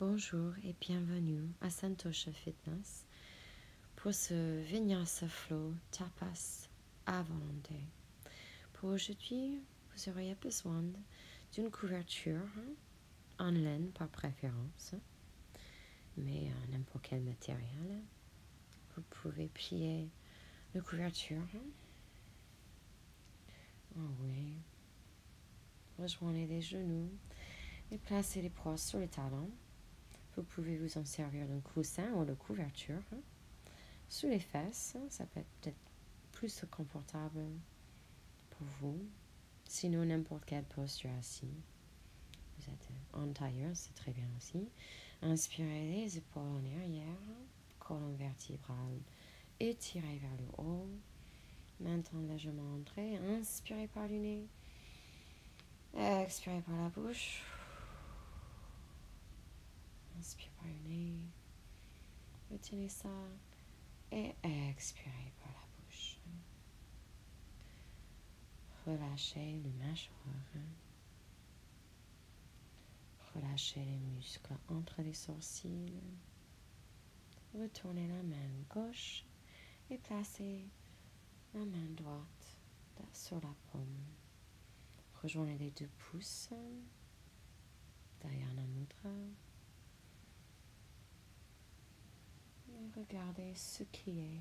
Bonjour et bienvenue à Santosha Fitness pour ce Vinyasa Flow Tapas à volonté. Pour aujourd'hui, vous auriez besoin d'une couverture en laine par préférence, mais n'importe quel matériel. Vous pouvez plier la couverture. Oh oui. Rejoignez les genoux et placez les poids sur les talons. Vous pouvez vous en servir d'un coussin ou de couverture. Sous les fesses, ça peut être peut-être plus confortable pour vous. Sinon, n'importe quelle posture assis. Vous êtes en tailleur, c'est très bien aussi. Inspirez les épaules en arrière, colonne vertébrale étirée vers le haut. Maintenant légèrement entrée. Inspirez par le nez. Expirez par la bouche. Inspirez par le nez. Retenez ça. Et expirez par la bouche. Relâchez le mâchoire. Relâchez les muscles entre les sourcils. Retournez la main gauche et placez la main droite sur la paume. Rejoignez les deux pouces Dhyana Mudra. Et regardez ce qui est.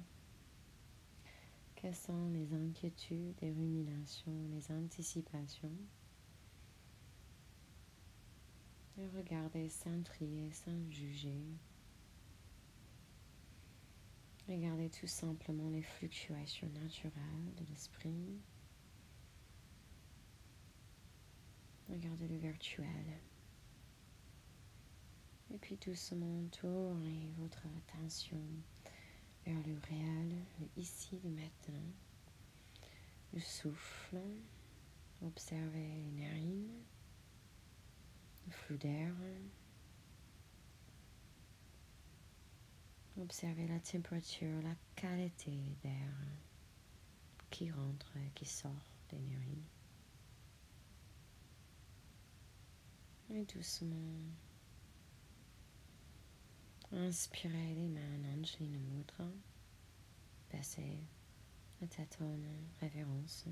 Quelles sont les inquiétudes, les ruminations, les anticipations? Et regardez sans trier, sans juger. Regardez tout simplement les fluctuations naturelles de l'esprit. Regardez le virtuel. Et puis doucement tournez votre attention vers le réel, le ici, le maintenant. Le souffle. Observez les narines, le flux d'air. Observez la température, la qualité d'air qui rentre et qui sort des narines. Et doucement, inspirez les mains en Angelina Mudra. Baissez la tête en révérence.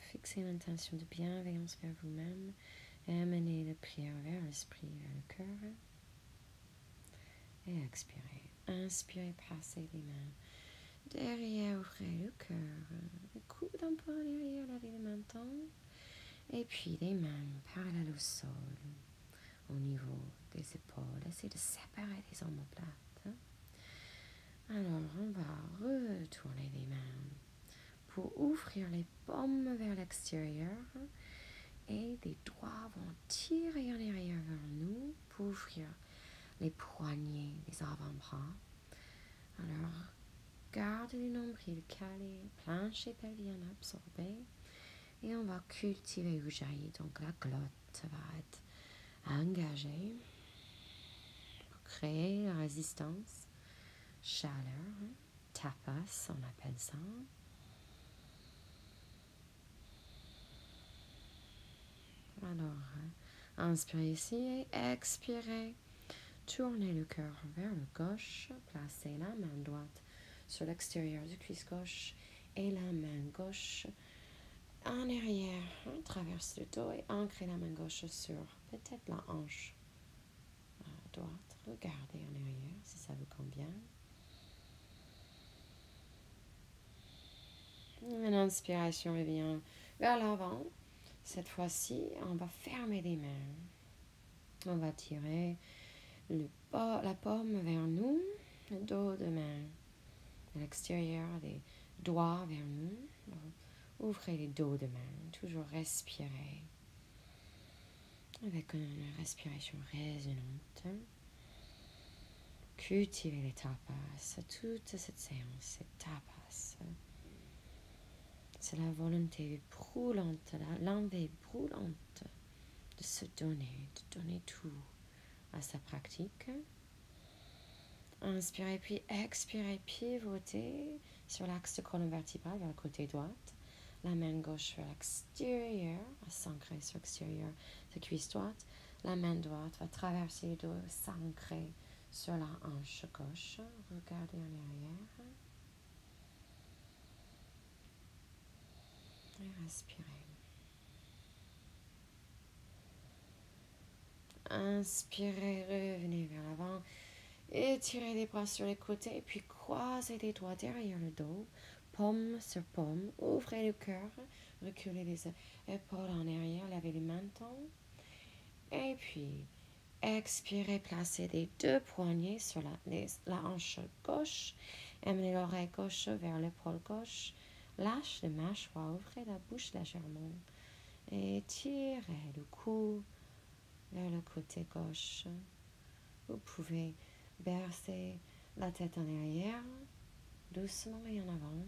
Fixez l'intention de bienveillance vers vous-même et amenez la prière vers l'esprit, vers le cœur. Et expirez. Inspirez, passez les mains derrière, ouvrez le cœur, le coude un peu derrière la vie menton, et puis les mains parallèles au sol, au niveau des épaules. Essayez de séparer les omoplates. Alors, on va retourner les mains pour ouvrir les paumes vers l'extérieur et les doigts vont tirer en arrière vers nous pour ouvrir les poignets, les avant-bras. Alors, Garde le nombril calé, plancher pelvien absorbé. Et on va cultiver Ujjayi. Donc la glotte va être engagée pour créer la résistance, chaleur, tapas, on appelle ça. Alors, inspirez ici et expirez. Tournez le cœur vers le gauche, placez la main droite sur l'extérieur du cuisse gauche et la main gauche en arrière, on traverse le dos et ancrez la main gauche sur peut-être la hanche droite. Regardez en arrière si ça vous convient. Une inspiration revient vers l'avant. Cette fois-ci, on va fermer les mains. On va tirer la paume vers nous, le dos de main l'extérieur, les doigts vers nous. Ouvrez les dos de main, toujours respirer avec une respiration résonante. Cultivez les tapas, toute cette séance, c'est tapas. C'est la volonté brûlante, l'envie brûlante de se donner, de donner tout à sa pratique. Inspirez puis expirez, pivotez sur l'axe de colonne vertébrale vers le côté droit. La main gauche vers l'extérieur, à s'ancrer sur l'extérieur de cuisse droite. La main droite va traverser le dos, s'ancrer sur la hanche gauche. Regardez en arrière. Et respirez. Inspirez, revenez vers l'avant. Étirez les bras sur les côtés, puis croisez les doigts derrière le dos, paume sur paume. Ouvrez le cœur, reculez les épaules en arrière, lavez les mentons. Et puis, expirez, placez les deux poignets sur la, la hanche gauche. Amenez l'oreille gauche vers l'épaule gauche. Lâche les mâchoires, ouvrez la bouche légèrement. Et tirez le cou vers le côté gauche. Vous pouvez bercer la tête en arrière, doucement et en avant.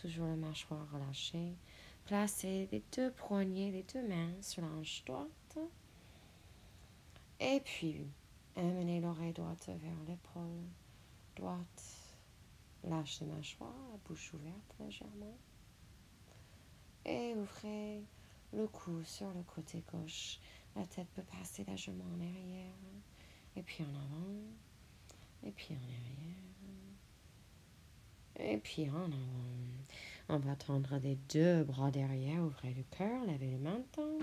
Toujours la mâchoire relâchée. Placez les deux poignets, les deux mains sur la hanche droite. Et puis, amenez l'oreille droite vers l'épaule droite. Lâchez la mâchoire, la bouche ouverte légèrement. Et ouvrez le cou sur le côté gauche. La tête peut passer légèrement en arrière, et puis en avant, et puis en arrière, et puis en avant. On va tendre les deux bras derrière, ouvrez le cœur, levez le menton,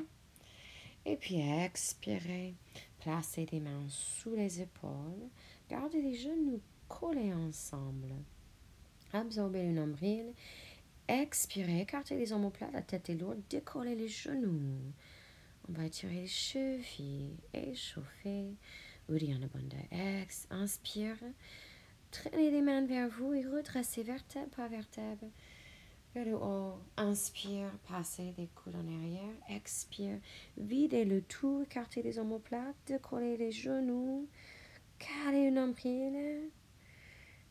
et puis expirez. Placez les mains sous les épaules, gardez les genoux collés ensemble. Absorbez le nombril. Expirez, écartez les omoplates, la tête est lourde, décollez les genoux. On va étirer les chevilles, échauffer. Uddiyana Ex, inspire. Traînez les mains vers vous et redressez vertèbre par vertèbre. Vers le haut, inspire, passez les coudes en arrière. Expire, videz le tout, écartez les omoplates, décollez les genoux, calez le nombril.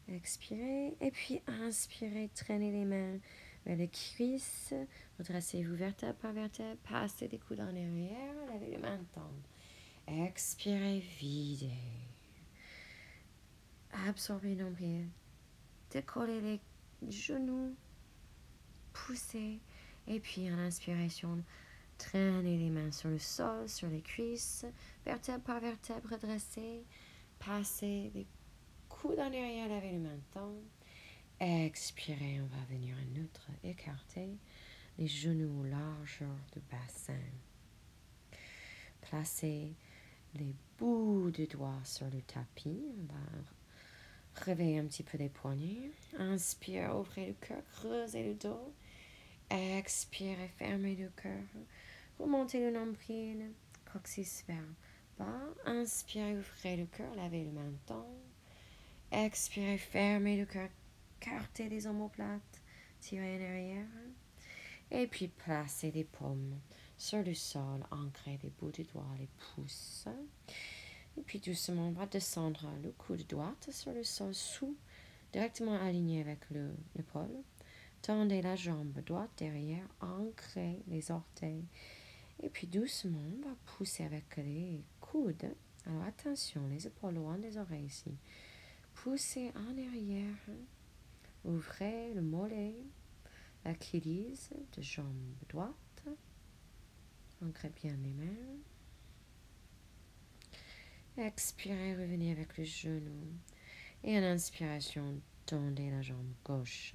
Expirez et puis inspirez, traînez les mains vers les cuisses, redressez-vous vertèbre par vertèbre, passez les coudes en arrière, lavez les menton. Expirez, videz. Absorbez le nombril. Décollez les genoux, poussez. Et puis en inspiration, traînez les mains sur le sol, sur les cuisses, vertèbre par vertèbre, redressez. Passez les coudes en arrière, lavez le menton. Expirez, on va venir à neutre, écarter les genoux largeur de bassin. Placez les bouts de doigts sur le tapis. On va réveiller un petit peu les poignets. Inspire, ouvrez le cœur, creusez le dos. Expirez, fermez le cœur. Remontez le nombril, coccyx vers bas. Inspirez, ouvrez le cœur, lavez le menton. Expirez, fermez le cœur, écartez les omoplates, tirez en arrière. Et puis placez les paumes sur le sol, ancrez les bouts de doigts, les pouces. Et puis doucement, on va descendre le coude droite sur le sol sous, directement aligné avec l'épaule. Tendez la jambe droite derrière, ancrez les orteils. Et puis doucement, on va pousser avec les coudes. Alors attention, les épaules loin des oreilles ici. Poussez en arrière. Ouvrez le mollet, l'Achilles de jambe droite. Ancrez bien les mains. Expirez, revenez avec le genou. Et en inspiration, tendez la jambe gauche.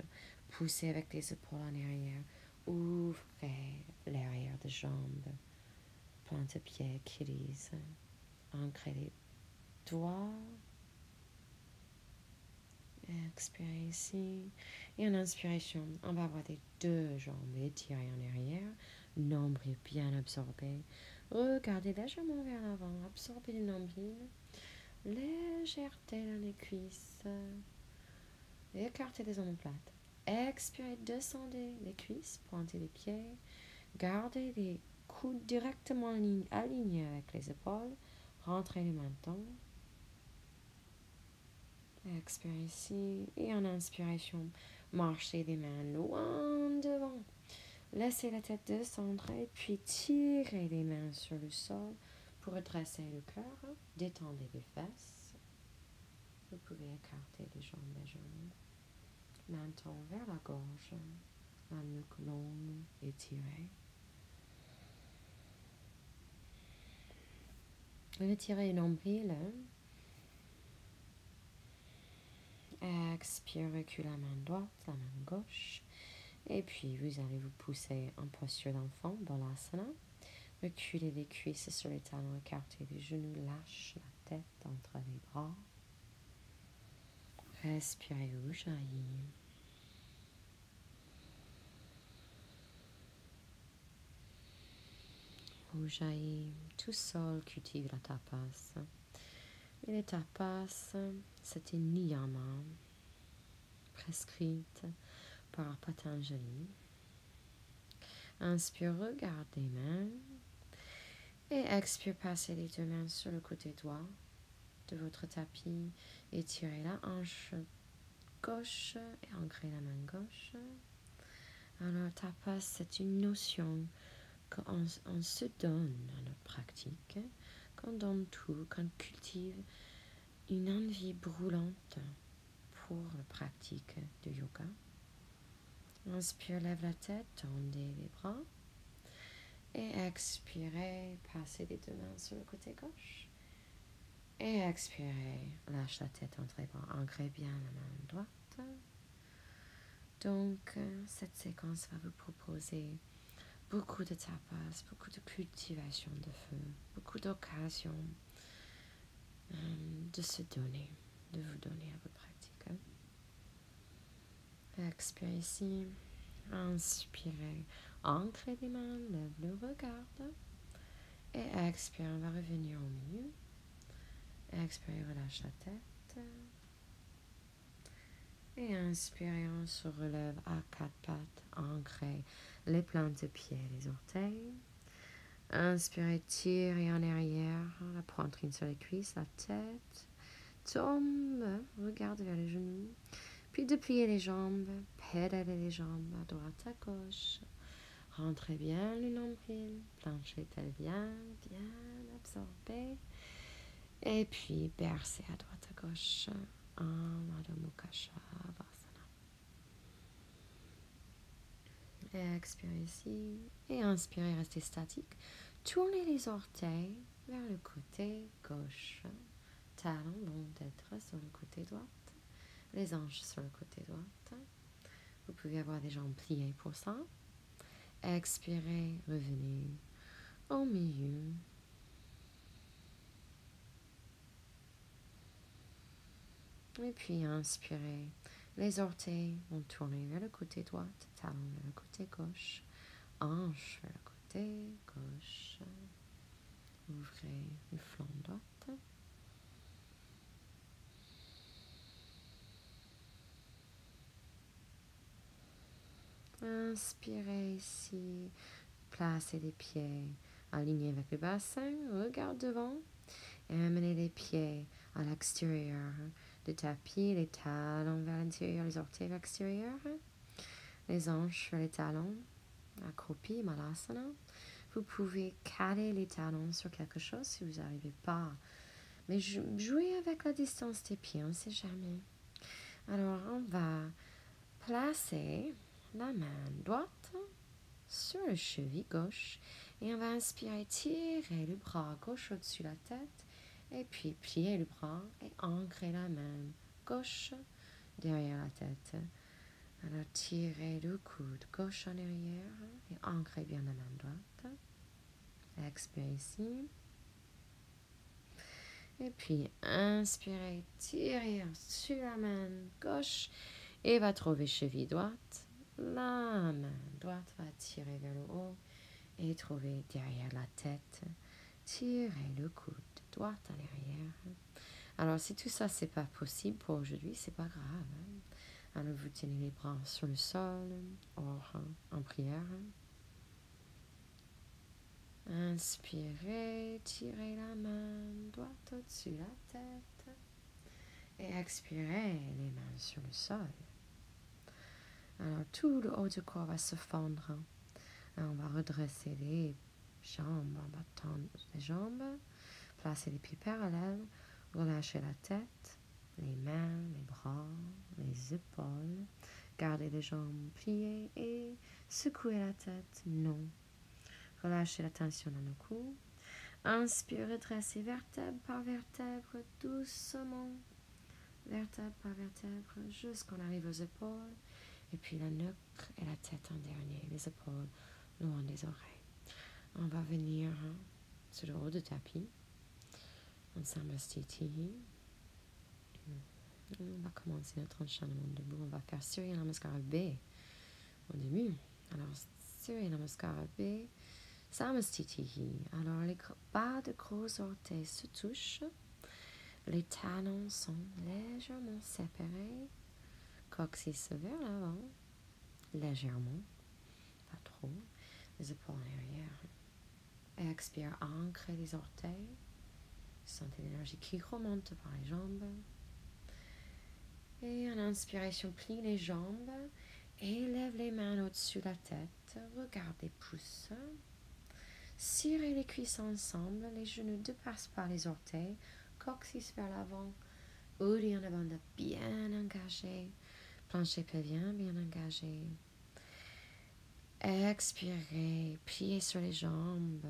Poussez avec les épaules en arrière. Ouvrez l'arrière de jambe. Plante pied, Achilles. Ancrez les doigts Expirez ici. Et en inspiration, on va avoir les deux jambes étirées en arrière, nombril bien absorbé. Regardez légèrement vers l'avant, absorbez le nombril. Légèreté dans les cuisses. Écartez les omoplates. Expirez, descendez les cuisses, pointez les pieds. Gardez les coudes directement alignés avec les épaules. Rentrez les mentons. Expirez ici et en inspiration, marchez les mains loin devant. Laissez la tête descendre et puis tirez les mains sur le sol pour redresser le cœur. Détendez les fesses. Vous pouvez écarter les jambes légèrement. Menton vers la gorge. la nuque longue, étirée. Retirez le nombril. Expire, recule la main droite, la main gauche. Et puis, vous allez vous pousser en posture d'enfant, Balasana. Reculez les cuisses sur les talons, écartez les genoux, lâche la tête entre les bras. Respirez Ujjayi. Ujjayi, tout seul cultive la tapas. Et les tapas, c'est une niyama prescrite par Patanjali. Inspire, regarde les mains. Et expire, passez les deux mains sur le côté droit de votre tapis. Étirez la hanche gauche et ancrez la main gauche. Alors, tapas, c'est une notion qu'on on se donne à notre pratique, qu'on donne tout, qu'on cultive une envie brûlante pour la pratique de yoga. Inspire, lève la tête, tendez les bras. Et expirez, passez les deux mains sur le côté gauche. Et expirez, lâche la tête entre les bras, ancrez bien la main droite. Donc, cette séquence va vous proposer beaucoup de tapas, beaucoup de cultivation de feu, beaucoup d'occasions de se donner, de vous donner à votre pratique. Expirez ici. Inspirez. Ancrez les mains, lève le regard. Et expirez, on va revenir au milieu. Expirez, relâche la tête. Et inspirez, on se relève à quatre pattes. Ancrez les plantes de pied, les orteils. Inspirez, tirez en arrière, la poitrine sur les cuisses, la tête. Tombe, regarde vers les genoux. Puis dépliez les jambes, pédalez les jambes à droite à gauche. Rentrez bien le nombril, planchez-elle bien, bien absorbée. Et puis bercez à droite à gauche en Adho Mukha Expirez ici et inspirez, restez statique. Tournez les orteils vers le côté gauche. Talons vont être sur le côté droit les hanches sur le côté droit. Vous pouvez avoir des jambes pliées pour ça. Expirez, revenez au milieu. Et puis inspirez. Les orteils vont tourner vers le côté droit, talons vers le côté gauche, hanches vers le côté gauche. Ouvrez le flanc droit. Inspirez ici. Placez les pieds alignés avec le bassin. Regarde devant. Et amenez les pieds à l'extérieur du tapis, les talons vers l'intérieur, les orteils vers l'extérieur. Les hanches vers les talons. Accroupi, malasana. Vous pouvez caler les talons sur quelque chose si vous n'arrivez pas. Mais jouez avec la distance des pieds, on ne sait jamais. Alors, on va placer la main droite sur le cheville gauche et on va inspirer, tirer le bras gauche au-dessus de la tête et puis plier le bras et ancrer la main gauche derrière la tête. Alors tirez le coude gauche en arrière et ancrez bien la main droite. Expirez ici. Et puis inspirez, tirez sur la main gauche et va trouver cheville droite la main droite va tirer vers le haut et trouver derrière la tête. Tirez le coude droit en arrière. Alors, si tout ça, c'est pas possible pour aujourd'hui, c'est pas grave. Hein. Alors, vous tenez les bras sur le sol en prière. Inspirez, tirez la main droite au-dessus de la tête. Et expirez les mains sur le sol. Alors tout le haut du corps va se fondre. on va redresser les jambes, on va tendre les jambes, placer les pieds parallèles, relâcher la tête, les mains, les bras, les épaules. Gardez les jambes pliées et secouez la tête. Non. Relâchez la tension dans le cou. Inspire, redressez vertèbre par vertèbre doucement. Vertèbre par vertèbre jusqu'on arrive aux épaules. Et puis la nuque et la tête en dernier. Les épaules loin des oreilles. On va venir sur le haut du tapis. Ensemble, Stiti. On va commencer notre enchaînement debout. On va faire Surya Namaskara B au début. Alors, Surya Namaskara B, Samastitihi. Alors, les bas de gros orteils se touchent. Les talons sont légèrement séparés. Coccyx vers l'avant. Légèrement. Pas trop. Les épaules en arrière. Expire, ancrez les orteils. Sentez l'énergie qui remonte par les jambes. Et en inspiration, plie les jambes et lève les mains au-dessus de la tête. Regardez pouces. Cirez les cuisses ensemble, les genoux dépassent par les orteils, coccyx vers l'avant, Ouri en avant bien engagé, plancher pelvien bien engagé. Expirez, pliez sur les jambes,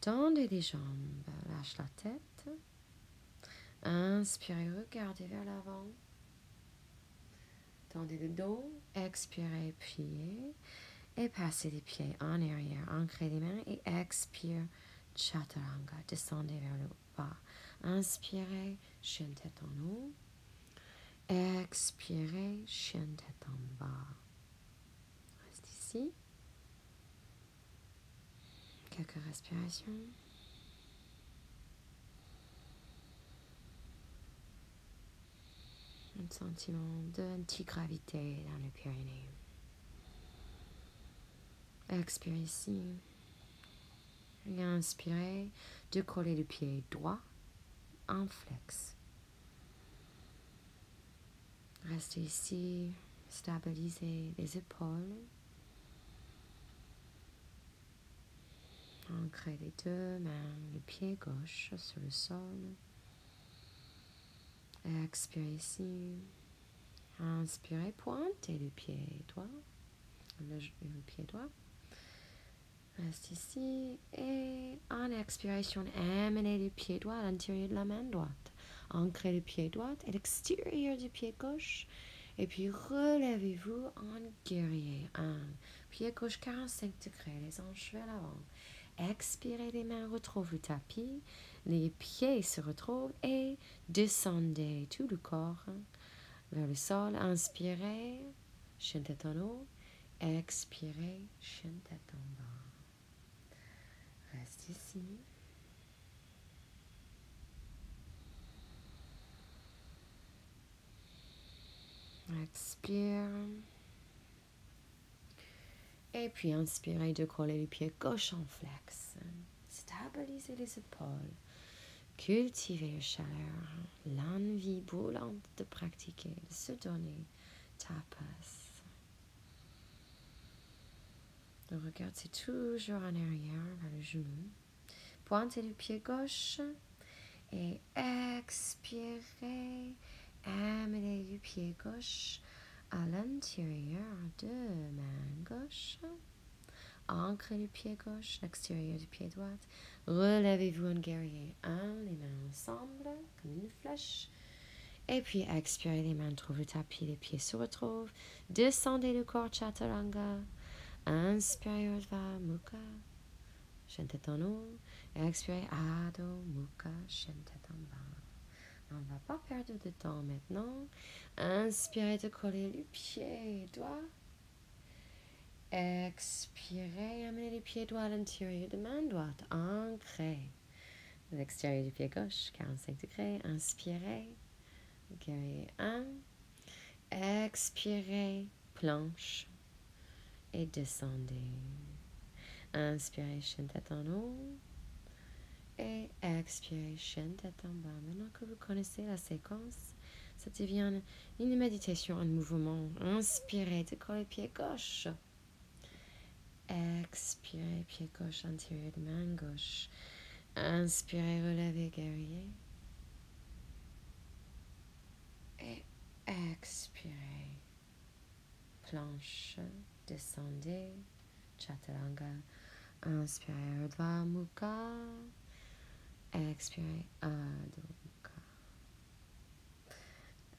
tendez les jambes, lâche la tête. Inspirez, regardez vers l'avant. Tendez le dos, expirez, pliez. Et passez les pieds en arrière, ancrez les mains et expire, chaturanga, descendez vers le bas. Inspirez, chien tête en haut. Expirez, chien tête en bas. Reste ici. Quelques respirations. Un sentiment d'antigravité dans le Pyrénées. Expirez ici. Et inspirez, coller le pied droit en flex. Restez ici, stabilisez les épaules. Ancrez les deux mains, le pied gauche sur le sol. Expirez ici. Inspirez, pointez le pied droit. Le, pied droit. Reste ici. Et en expiration, amenez le pied droit à l'intérieur de la main droite. Ancrez le pied droit à l'extérieur du pied gauche. Et puis relevez-vous en guerrier. Un pied gauche 45 degrés, les hanches vers l'avant. Expirez, les mains retrouvent le tapis. Les pieds se retrouvent et descendez tout le corps vers le sol. Inspirez, chien tête en haut. Expirez, chien tête en bas. Reste ici. Expire. Et puis inspirez de coller les pieds gauche en flex. Stabilisez les épaules. Cultivez la chaleur, l'envie brûlante de pratiquer, de se donner tapas. Le regard, c'est toujours en arrière vers le genou. Pointez le pied gauche et expirez. Amenez le pied gauche à l'intérieur de main gauche. Ancrez le pied gauche, l'extérieur du pied droit. Relevez-vous en guerrier. Un, les mains ensemble, comme une flèche. Et puis expirez, les mains trouvent le tapis, les pieds se retrouvent. Descendez le corps chaturanga. Inspirez Urdhva Mukha, haut. Expirez Adho Mukha, bas. On ne va pas perdre de temps maintenant. Inspirez de coller les pieds doigts. Expirez, amenez les pieds droits à l'intérieur de main droite. Ancrez. L'extérieur du pied gauche, 45 degrés. Inspirez. Guerrier 1. Expirez. Planche et descendez. Inspirez, chien tête en haut. Et expirez, chien tête en bas. Maintenant que vous connaissez la séquence, ça devient une méditation en mouvement. Inspirez, décollez pied gauche. Expirez, pied gauche, antérieur de main gauche. Inspirez, relevez, guerrier. Et expirez. planche. Descendez. Chaturanga. Inspirez Urdhva Mukha. Expirez Adho Mukha.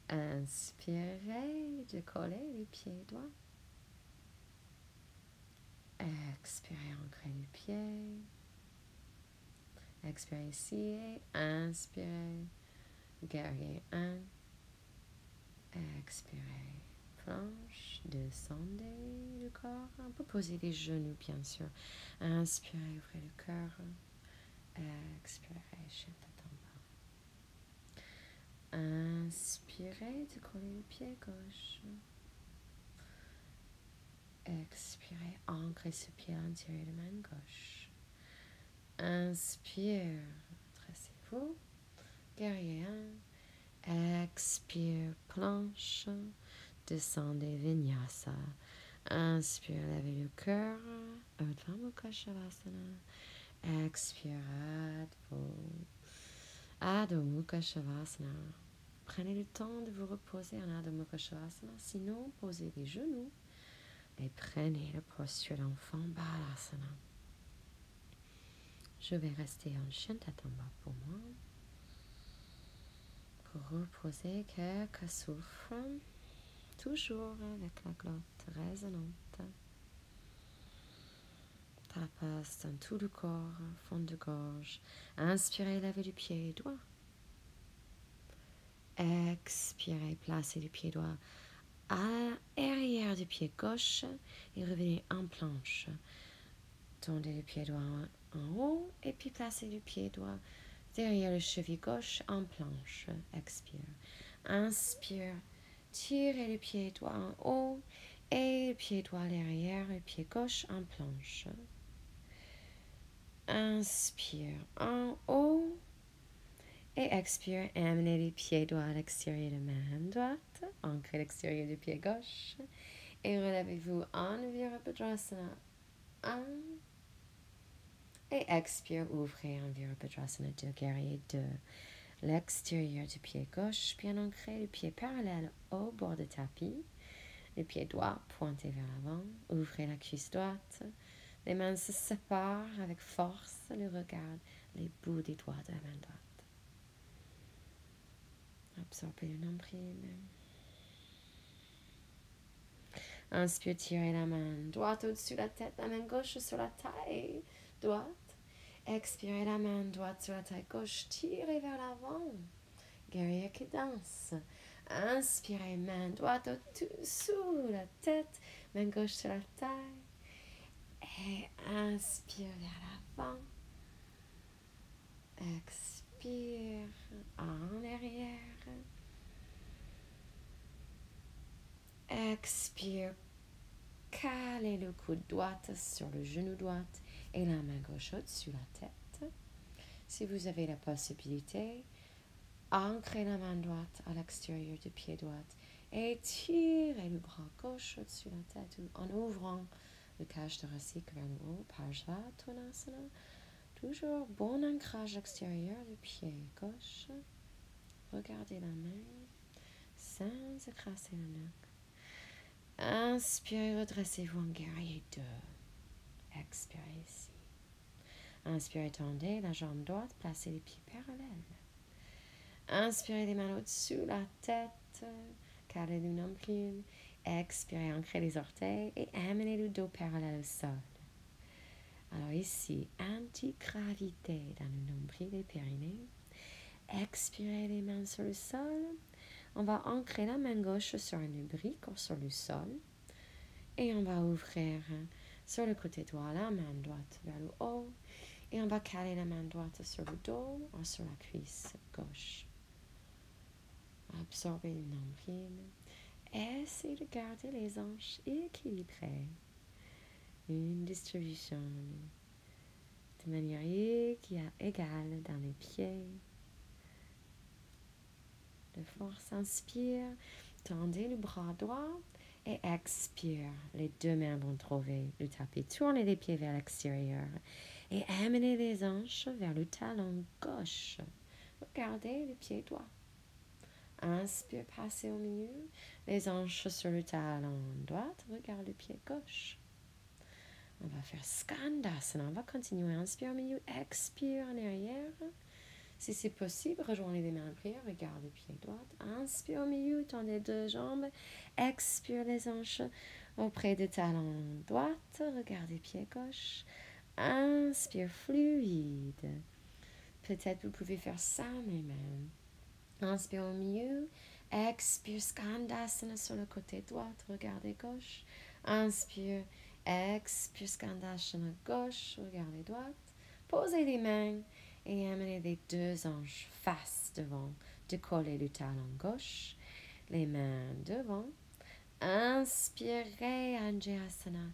Inspirez de coller les pieds doigts. Expirez, ancrez les pieds. Expirez ici inspirez. Guerrier 1. Expirez. Planche. Descendez le corps. On peut poser les genoux, bien sûr. Inspirez, ouvrez le cœur. Expirez, Shantatamba. Inspirez, décollez le pied gauche. Expirez, ancrez ce pied à l'intérieur de la main gauche. Inspire, tracez-vous. Guerrier 1. Expire, planche. Descendez, vinyasa. Inspire, levez le cœur. Shavasana. Expire, Adho. Adho Mukha Shavasana. Prenez le temps de vous reposer en Adho Mukha Shavasana. Sinon, posez les genoux et prenez la posture d'enfant Balasana. Je vais rester en Shantatamba pour moi. Pour reposer quelques souffles, toujours avec la glotte résonante. Tapas dans tout le corps, fond de gorge. Inspirez, lavez le pied doigt. Expirez, placez le pied droit à l'arrière du pied gauche et revenez en planche. Tendez le pied droit en haut et puis placez le pied droit derrière le cheville gauche en planche. Expire. Inspire. Tirez le pied droit en haut et le pied droit à l'arrière, le pied gauche en planche. Inspire en haut et expire. Amenez les pieds droits à l'extérieur de main droite. Ancrez l'extérieur du pied gauche. Et relevez-vous en Virabhadrasana 1. Et expire, ouvrez en Virabhadrasana 2, guerrier 2. L'extérieur du pied gauche, bien ancré, le pied parallèle au bord du tapis. Le pied droit pointé vers l'avant. Ouvrez la cuisse droite. Les mains se séparent avec force. Le regard, les bouts des doigts de la main droite. Absorbez le nombril. Inspire, tirez la main droite au-dessus de la tête, la main gauche sur la taille droite. Expirez la main droite sur la taille gauche, tirez vers l'avant. Guerrier qui danse. Inspirez, main droite au-dessous la tête, main gauche sur la taille. Et inspire vers l'avant. Expire en arrière. Expire. Calez le coude droit sur le genou droit et la main gauche au-dessus la tête. Si vous avez la possibilité, ancrez la main droite à l'extérieur du pied droit et tirez le bras gauche au-dessus la tête en ouvrant vers le haut, Parshvatonasana. Toujours bon ancrage extérieur du pied gauche. Regardez la main sans écraser la nuque. Inspirez, redressez-vous en guerrier 2. Expirez ici. Inspirez, tendez la jambe droite, placez les pieds parallèles. Inspirez les mains au-dessus la tête, calez le nombril. Expirez, ancrez les orteils et amenez le dos parallèle au sol. Alors ici, anti-gravité dans le nombril et périnée. Expirez les mains sur le sol. On va ancrer la main gauche sur une brique ou sur le sol. Et on va ouvrir sur le côté droit la main droite vers le haut. Et on va caler la main droite sur le dos ou sur la cuisse gauche. Absorbez le nombril. Essayez de garder les hanches équilibrées. Une distribution de manière égale dans les pieds. De force, inspire, tendez le bras droit et expire. Les deux mains vont trouver le tapis. Tournez les pieds vers l'extérieur et amenez les hanches vers le talon gauche. Regardez le pied droit. Inspire, passez au milieu. Les hanches sur le talon droit. Regarde le pied gauche. On va faire Skandasana. On va continuer. Inspire au milieu. Expire en arrière. Si c'est possible, rejoignez les mains en prière. Regarde le pied droit. Inspire au milieu. Tendez deux jambes. Expire les hanches auprès du talon droit. Regardez pied gauche. Inspire fluide. Peut-être vous pouvez faire ça même. Inspire au milieu. Expire Skandasana sur le côté droit. Regardez gauche. Inspire. Expire Skandasana gauche. Regardez droite. Posez les mains et amenez les deux hanches face devant. Décollez le talon gauche. Les mains devant. Inspirez Anjasana.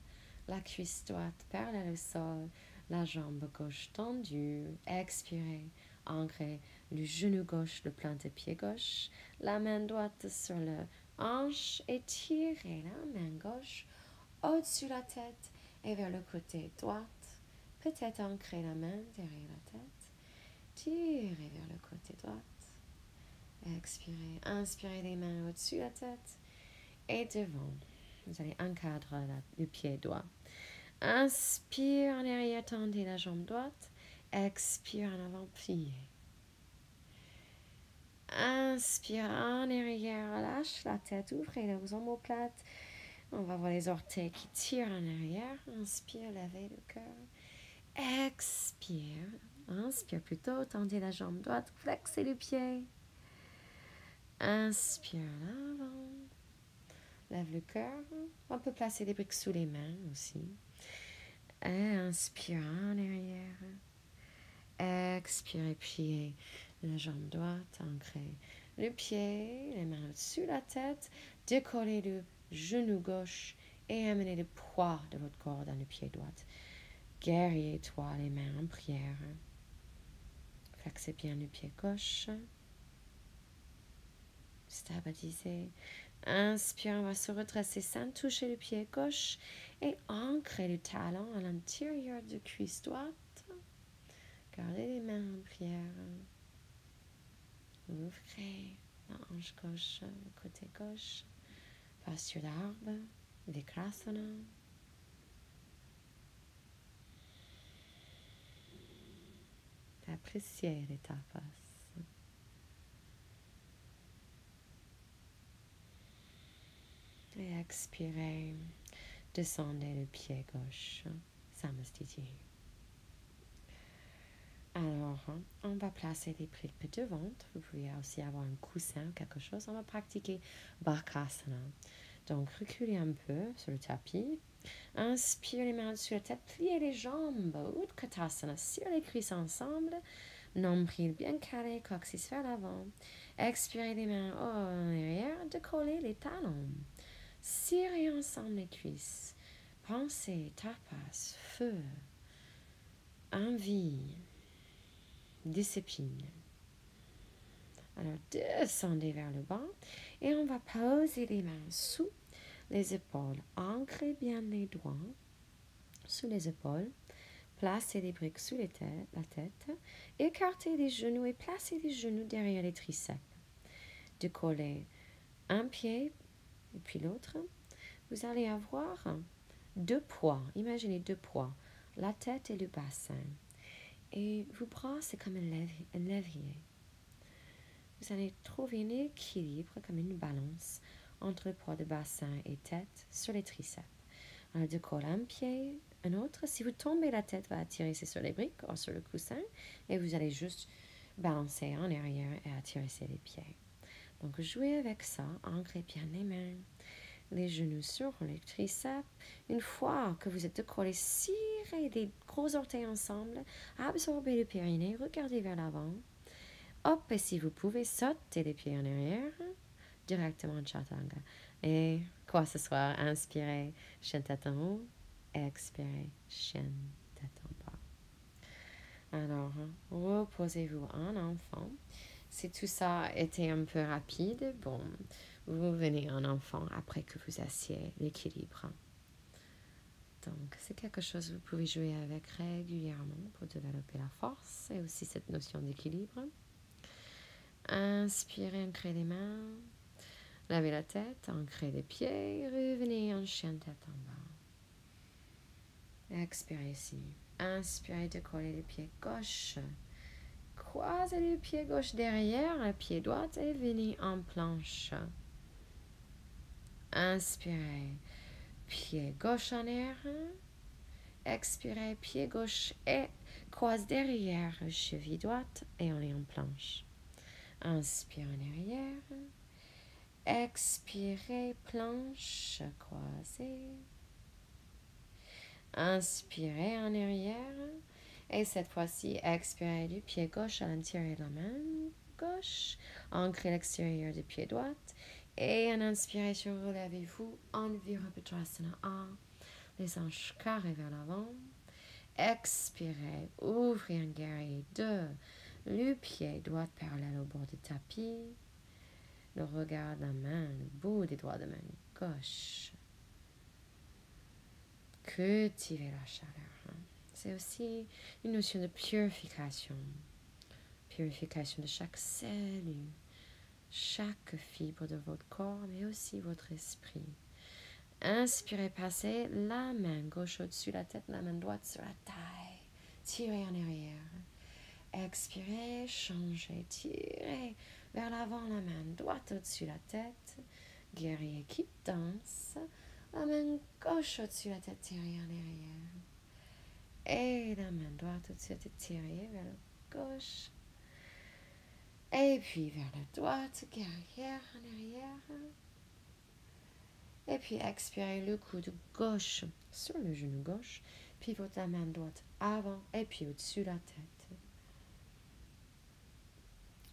La cuisse droite parallèle au sol. La jambe gauche tendue. Expirez. Ancrez le genou gauche, le plan pied gauche. La main droite sur le hanche. Et tirez la main gauche au-dessus de la tête et vers le côté droit. Peut-être ancrer la main derrière la tête. Tirez vers le côté droit. Expirez. Inspirez les mains au-dessus de la tête et devant. Vous allez encadrer le pied droit. Inspire en arrière, tendez la jambe droite. Expire en avant, pliez. Inspire en arrière, lâche la tête, ouvrez les omoplates. On va voir les orteils qui tirent en arrière. Inspire, levez le cœur. Expire. Inspire plutôt, tendez la jambe droite, flexez le pied. Inspire en avant. Lève le cœur. On peut placer les briques sous les mains aussi. Inspire en arrière. Expire et pliez la jambe droite, ancrez le pied, les mains au-dessus de la tête, décollez le genou gauche et amenez le poids de votre corps dans le pied droit. Guerrier toi, les mains en prière. Flexez bien le pied gauche. Stabilisez. Inspire, on va se redresser sans toucher le pied gauche et ancrer le talon à l'intérieur du cuisse droite. Gardez les mains en prière. Ouvrez la hanche gauche, le côté gauche. Posture d'arbre, Vikrasana. Appréciez les tapas. Et expirez. Descendez le pied gauche. Samastiti. Alors, on va placer les briques devant. Vous pouvez aussi avoir un coussin ou quelque chose. On va pratiquer Bakrasana. Donc, reculez un peu sur le tapis. Inspire les mains sur la tête. Pliez les jambes. Utkatasana. Sur les cuisses ensemble. Nombril bien carré, coccyx vers l'avant. Expirez les mains en arrière. Décollez les talons. Serrez ensemble les cuisses. Pensez, tapas, feu, envie, discipline. Alors, descendez vers le bas et on va poser les mains sous les épaules. Ancrez bien les doigts sous les épaules. Placez les briques sous la tête. Écartez les genoux et placez les genoux derrière les triceps. Décollez un pied et puis l'autre. Vous allez avoir deux poids. Imaginez deux poids. La tête et le bassin. Et bras, c'est comme un lévrier. Vous allez trouver un équilibre, comme une balance, entre le poids de bassin et tête sur les triceps. Alors, de coller un pied, un autre. Si vous tombez, la tête va attirer sur les briques ou sur le coussin et vous allez juste balancer en arrière et attirer les pieds. Donc, jouez avec ça, ancrez bien les mains, les genoux sur les triceps. Une fois que vous êtes décollé, cirez les gros orteils ensemble, absorbez le périnée, regardez vers l'avant. Hop, et si vous pouvez, sauter les pieds en arrière, directement en Chatanga. Et quoi ce soit, inspirez, chien en expirez, chien en. Alors, reposez-vous en enfant. Si tout ça était un peu rapide, bon, vous venez en enfant après que vous assiez l'équilibre. Donc, c'est quelque chose que vous pouvez jouer avec régulièrement pour développer la force et aussi cette notion d'équilibre. Inspirez, ancrez les mains. Lavez la tête, ancrez les pieds. Revenez en chien tête en bas. Expirez ici. Inspirez, décollez les pieds gauche. Croisez le pied gauche derrière le pied droit et venez en planche. Inspirez, pied gauche en air. Expirez, pied gauche et croise derrière, cheville droite et on est en planche. Inspire en arrière. Expirez, planche croisée. Inspirez en arrière. Et cette fois-ci, expirez du pied gauche à l'intérieur de la main gauche. Ancrez l'extérieur du pied droit. Et en inspiration, relevez-vous en Virabhadrasana 1. Les hanches carrées vers l'avant. Expirez, ouvrez un guerrier 2. Le pied droit parallèle au bord du tapis. Le regard de la main, le bout des doigts de main gauche. Cultivez la chaleur. Hein. C'est aussi une notion de purification. Purification de chaque cellule, chaque fibre de votre corps, mais aussi votre esprit. Inspirez, passez la main gauche au-dessus de la tête, la main droite sur la taille. Tirez en arrière. Expirez, changez, tirez vers l'avant la main droite au-dessus de la tête. Guerrier qui danse. La main gauche au-dessus de la tête, tirez en arrière. Et la main droite au-dessus de la tête, tirez vers la gauche. Et puis vers la droite, guerrier en arrière. Et puis expirez le coude gauche sur le genou gauche. Puis votre main droite avant et puis au-dessus de la tête.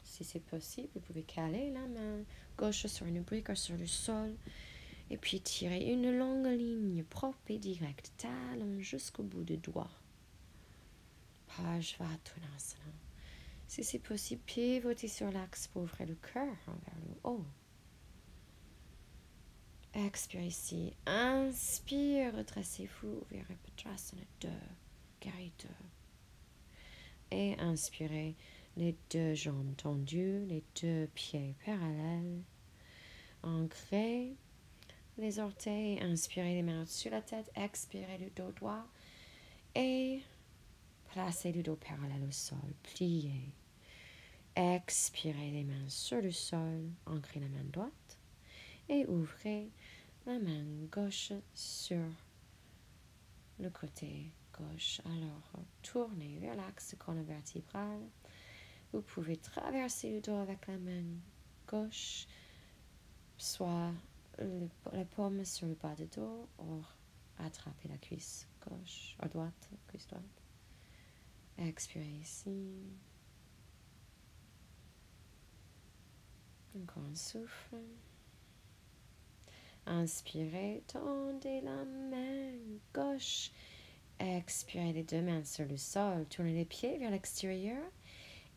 Si c'est possible, vous pouvez caler la main gauche sur une brique ou sur le sol. Et puis tirer une longue ligne propre et directe, talon jusqu'au bout du doigt. Pajvatunasana. Si c'est possible, pivotez sur l'axe pour ouvrir le cœur vers le haut. Expirez ici. Inspire, redressez-vous vers Patrasana 2, carré 2. Et inspirez les deux jambes tendues, les deux pieds parallèles. Ancrez les orteils, inspirez les mains sur la tête, expirez le dos droit et placez le dos parallèle au sol, pliez. Expirez les mains sur le sol, ancrez la main droite et ouvrez la main gauche sur le côté gauche. Alors, tournez vers l'axe colonne vertébrale. Vous pouvez traverser le dos avec la main gauche, soit la paume sur le bas du dos, ou attraper la cuisse gauche, à droite, cuisse droite. Expirez ici. Encore un souffle. Inspirez, tendez la main gauche. Expirez les deux mains sur le sol. Tournez les pieds vers l'extérieur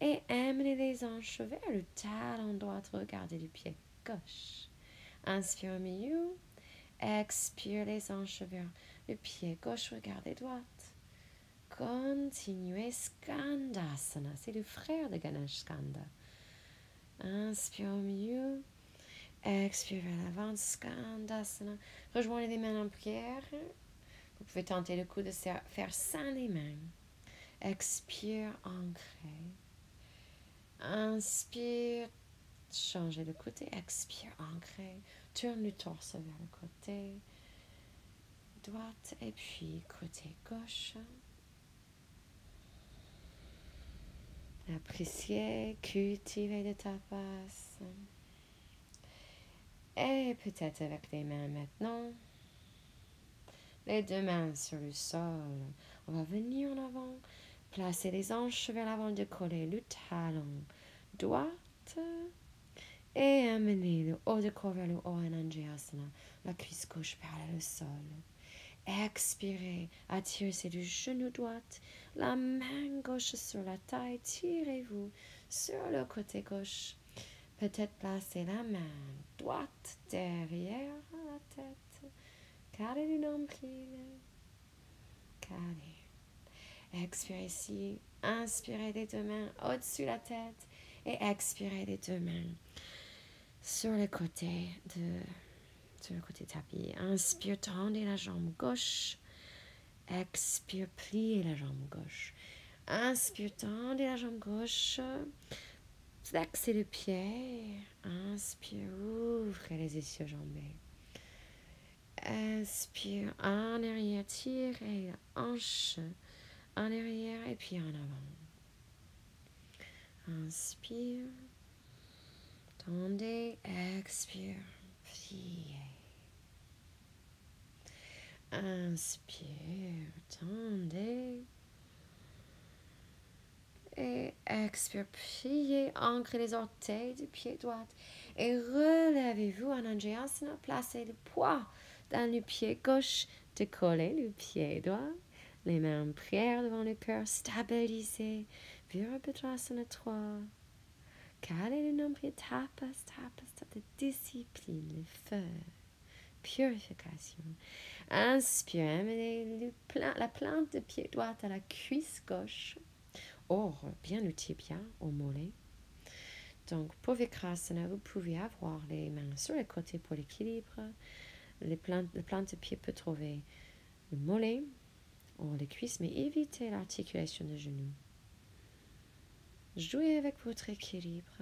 et amenez les hanches vers le talon droit. Regardez le pied gauche. Inspire au milieu. Expire les hanches vers le pied gauche. Regardez droite. Continuez Skandasana. C'est le frère de Ganesh Skanda. Inspire au milieu. Expire vers l'avant, Skandasana. Rejoignez les mains en prière. Vous pouvez tenter le coup de faire sans les mains. Expire, ancré. Inspire, changez de côté. Expire, ancré. Tourne le torse vers le côté droite et puis côté gauche. Appréciez, cultivez de tapas. Et peut-être avec les mains maintenant. Les deux mains sur le sol. On va venir en avant. Placer les hanches vers l'avant de coller le talon droite. Et amener le haut de corps vers le haut en Anjayasana. La cuisse gauche parallèle au sol. Expirez, attirez du genou droit, la main gauche sur la taille, tirez-vous sur le côté gauche. Peut-être placer la main droite derrière la tête. Carré du nombril. Carré. Expirez ici. Inspirez les deux mains au-dessus de la tête. Et expirez les deux mains sur le côté de sur le côté tapis. Inspire, tendez la jambe gauche. Expire, pliez la jambe gauche. Inspire, tendez la jambe gauche. Flexez le pied. Inspire, ouvrez les essieux jambés. Inspire, en arrière, tirez la hanche en arrière et puis en avant. Inspire, tendez, expire, pliez. Inspire, tendez. Et expire, pliez, ancrez les orteils du pied droit. Et relevez-vous en Anjayasana, placez le poids dans le pied gauche, décollez le pied droit. Les mains en prière devant le cœur, stabilisez. Virabhadrasana 3. Calez le nombril, tapas, tapas, de discipline, le feu, purification. Inspire, amenez la plante de pied droit à la cuisse gauche. Or, bien le tibia au mollet. Donc, pour Vikrasana, vous pouvez avoir les mains sur les côtés pour l'équilibre. Les plantes, la plante de pied peut trouver le mollet ou les cuisses, mais évitez l'articulation des genoux. Jouez avec votre équilibre.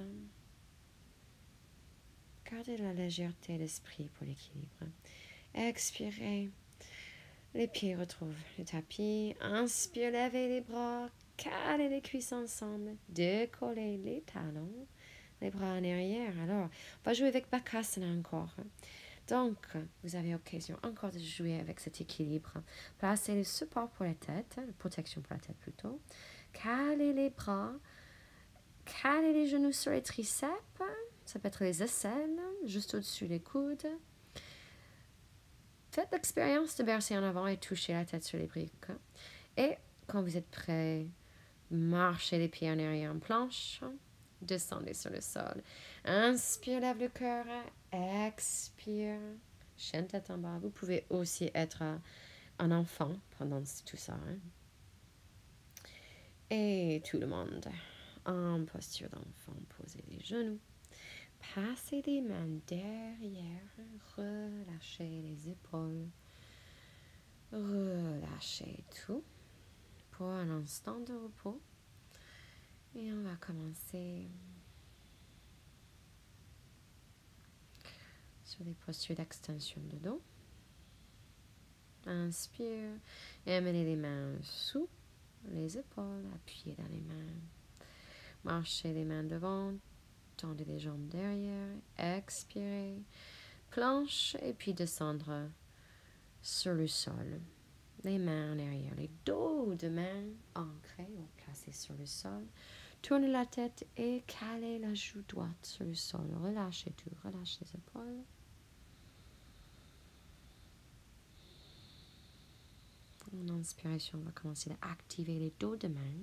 Gardez la légèreté d'esprit pour l'équilibre. Expirez. Les pieds retrouvent le tapis. Inspire, levez les bras. Calez les cuisses ensemble. Décollez les talons. Les bras en arrière. Alors, on va jouer avec Bakasana encore. Donc, vous avez l'occasion encore de jouer avec cet équilibre. Placez le support pour la tête, protection pour la tête plutôt. Calez les bras. Calez les genoux sur les triceps. Ça peut être les aisselles, juste au-dessus des coudes. Faites l'expérience de bercer en avant et toucher la tête sur les briques. Et quand vous êtes prêt, marchez les pieds en arrière en planche. Descendez sur le sol. Inspire, lève le cœur. Expire. Chaîne tête en bas. Vous pouvez aussi être un enfant pendant tout ça. Hein. Et tout le monde en posture d'enfant. Posez les genoux. Passez les mains derrière. Relâchez les épaules. Relâchez tout pour un instant de repos. Et on va commencer sur les postures d'extension de dos. Inspire et amenez les mains sous les épaules, appuyez dans les mains. Marchez les mains devant, tendez les jambes derrière, expirez, planche et puis descendre sur le sol. Les mains en arrière, les dos de main ancrés ou placés sur le sol. Tournez la tête et calez la joue droite sur le sol. Relâchez tout, relâchez les épaules. En inspiration, on va commencer à activer les dos de main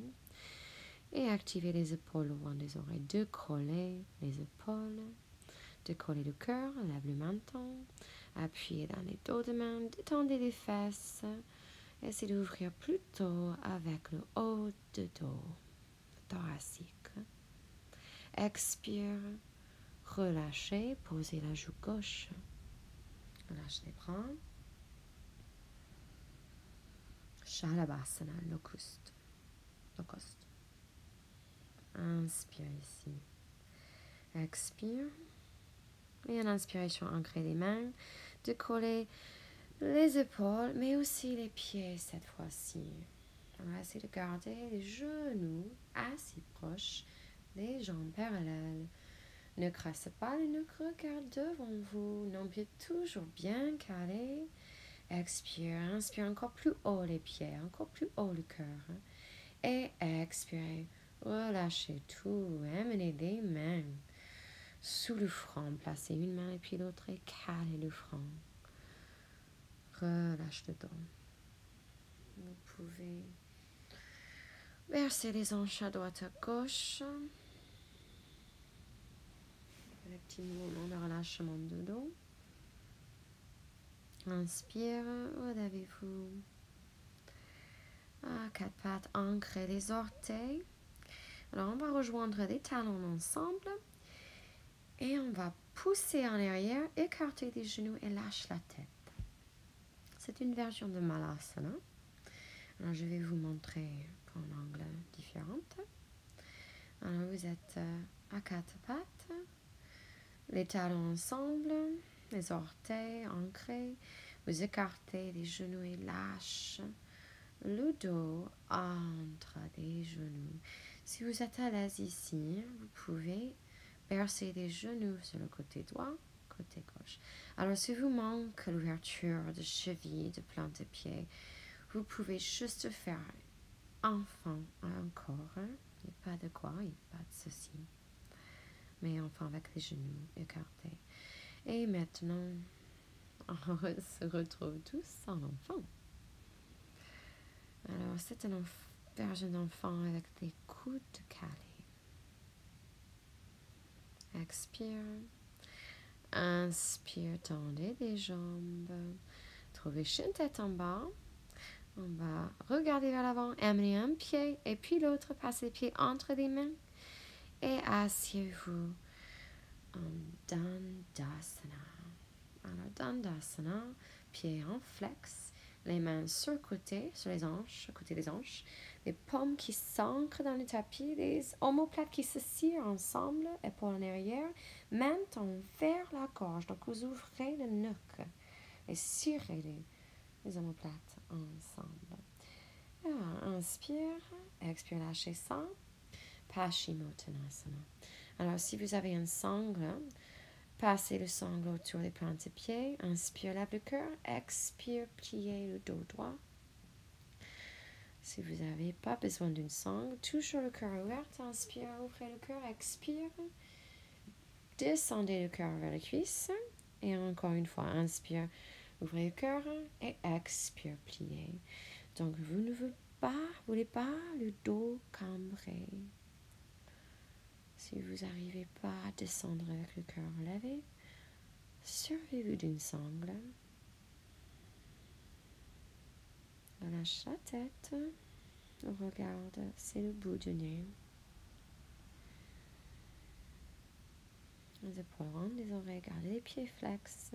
et activer les épaules au loin des oreilles. Décoller les épaules, décoller le cœur, lève le menton, appuyez dans les dos de main, détendez les fesses. Essayez d'ouvrir plutôt avec le haut de dos thoracique. Expire, relâchez, posez la joue gauche. Relâchez les bras. Shalabhasana, locust. Locust. Inspire ici. Expire. Et en inspiration, ancrez les mains. Décollez les épaules, mais aussi les pieds cette fois-ci. On va essayer de garder les genoux assez proches, les jambes parallèles. Ne crassez pas les nuque, regarde devant vous. Nombril toujours bien calé. Expire, inspire encore plus haut les pieds, encore plus haut le cœur. Et expire, relâchez tout. Amenez les mains sous le front. Placez une main et puis l'autre et calez le front. Relâche le dos. Vous pouvez verser les hanches à droite à gauche. Le petit mouvement de relâchement de dos. Inspire, relevez-vous. À quatre pattes, ancrez les orteils. Alors, on va rejoindre les talons ensemble. Et on va pousser en arrière, écarter les genoux et lâche la tête. C'est une version de Malasana. Alors, je vais vous montrer un angle différent. Alors, vous êtes euh, à quatre pattes, les talons ensemble, les orteils ancrés. Vous écartez les genoux et lâche le dos entre les genoux. Si vous êtes à l'aise ici, vous pouvez bercer les genoux sur le côté droit, côté gauche. Alors, si vous manque l'ouverture de cheville, de plante de pied, vous pouvez juste faire enfant encore. Il n'y a pas de quoi, il n'y a pas de ceci. Mais enfant avec les genoux écartés. Et maintenant, on se retrouve tous en enfant. Alors, c'est une version d'enfant avec des coudes calés. Expire. Inspire, tendez les jambes. Trouvez une tête en bas. On va regarder vers l'avant, amener un pied et puis l'autre, passez les pieds entre les mains et asseyez-vous en Dandasana. Alors, Dandasana, pieds en flex, les mains sur le côté, sur les hanches, côté des hanches, les paumes qui s'ancrent dans le tapis, les omoplates qui se cirent ensemble, épaules en arrière, menton vers la gorge. Donc, vous ouvrez le nuque et cirez les, omoplates ensemble. Alors, inspire, expire, lâchez ça. Paschimottanasana. Alors, si vous avez un sangle, passez le sangle autour des plantes de pied. Inspire, lève le cœur. Expire, pliez le dos droit. Si vous n'avez pas besoin d'une sangle, toujours le cœur ouvert. Inspire, ouvrez le cœur. Expire. Descendez le cœur vers les cuisses. Et encore une fois, inspire, ouvrez le cœur et expire, pliez. Donc, vous ne voulez pas, voulez pas le dos cambré. Si vous n'arrivez pas à descendre avec le cœur levé, servez-vous d'une sangle. La tête. Regarde, c'est le bout du nez. Les épaules les oreilles, gardez les pieds flex.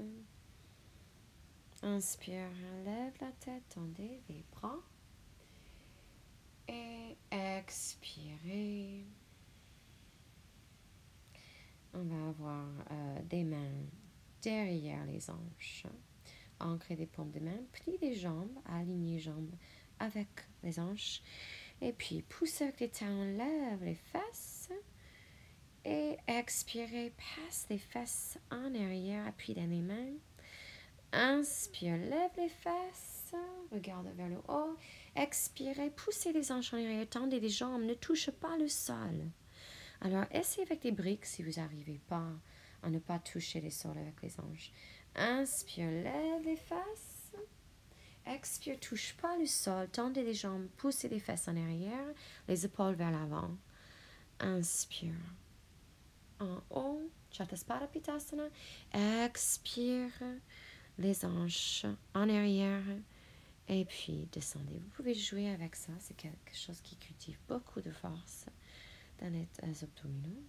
Inspire, lève la tête, tendez les bras. Et expirez. On va avoir euh, des mains derrière les hanches. Ancrer des paumes de main. Plie les jambes, aligner les jambes avec les hanches. Et puis, poussez avec les talons, lève les fesses. Et expirez, passe les fesses en arrière, appuie dans les mains. Inspire, lève les fesses, regarde vers le haut. Expirez, poussez les hanches en arrière, tendez les jambes, ne touche pas le sol. Alors, essayez avec des briques si vous n'arrivez pas à ne pas toucher les sols avec les hanches. Inspire, lève les fesses. Expire, touche pas le sol, tendez les jambes, poussez les fesses en arrière, les épaules vers l'avant. Inspire. En haut, Chataspada Pitasana. Expire les hanches en arrière et puis descendez. Vous pouvez jouer avec ça, c'est quelque chose qui cultive beaucoup de force dans les abdominaux.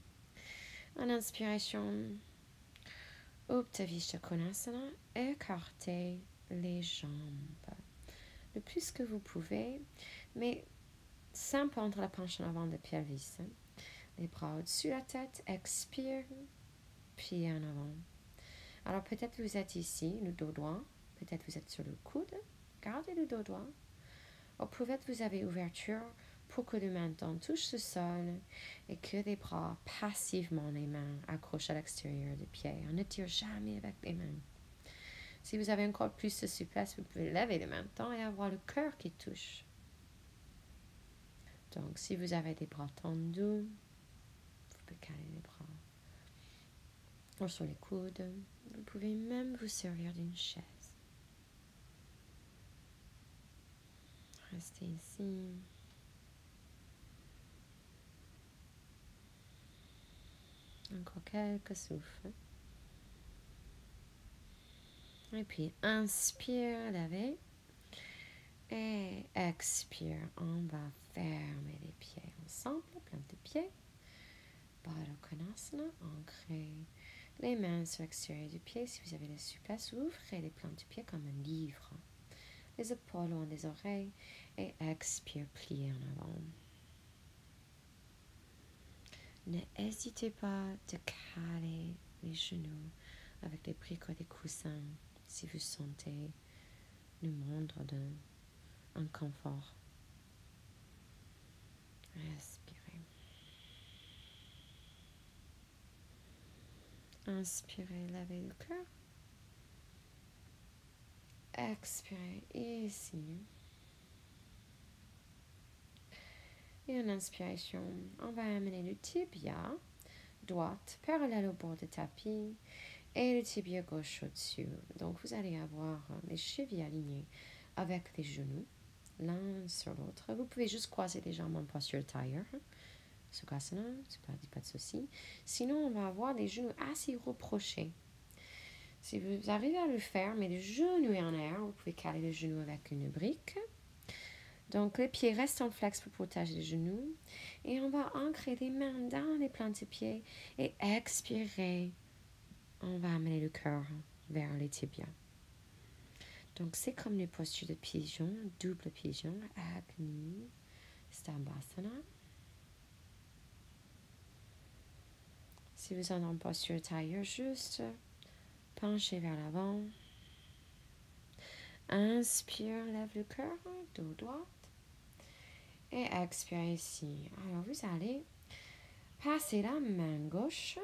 En inspiration, Uptavishta Konasana, écartez les jambes le plus que vous pouvez, mais sans pendre la penche en avant de pelvis. Les bras au-dessus de la tête, expire, pied en avant. Alors peut-être vous êtes ici, le dos droit, peut-être vous êtes sur le coude, gardez le dos droit. Ou peut-être vous avez ouverture pour que le menton touche le sol et que les bras passivement les mains accrochent à l'extérieur des pieds. On ne tire jamais avec les mains. Si vous avez encore plus de souplesse, vous pouvez lever le menton et avoir le cœur qui touche. Donc, si vous avez des bras tendus, vous pouvez caler les bras ou sur les coudes. Vous pouvez même vous servir d'une chaise. Restez ici. Encore quelques souffles. Et puis, inspire, laver. Et expire, on va fermer les pieds ensemble, plante de pied. Baddha Konasana, ancrez les mains sur l'extérieur du pied si vous avez la souplesse. Ouvrez les plantes de pied comme un livre. Les épaules loin des oreilles et expire, pliez en avant. N'hésitez pas de caler les genoux avec les bricots des coussins si vous sentez le moindre d'un inconfort. Respirez. Inspirez, lavez le cœur. Expirez ici. En inspiration, on va amener le tibia droite parallèle au bord du tapis et le tibia gauche au-dessus. Donc vous allez avoir les chevilles alignées avec les genoux l'un sur l'autre. Vous pouvez juste croiser les jambes en posture tailleur. C'est pas, pas de souci. Sinon, on va avoir les genoux assez reprochés. Si vous arrivez à le faire, mais les genoux en l'air, vous pouvez caler le genou avec une brique. Donc, les pieds restent en flex pour protéger les genoux. Et on va ancrer les mains dans les plantes de pieds et expirer. On va amener le cœur vers les tibias. Donc, c'est comme les postures de pigeon, double pigeon, Agni, Stabhasana. Si vous êtes en posture tailleur, juste penchez vers l'avant. Inspire, lève le cœur, dos droit. Et expire ici. Alors, vous allez passer la main gauche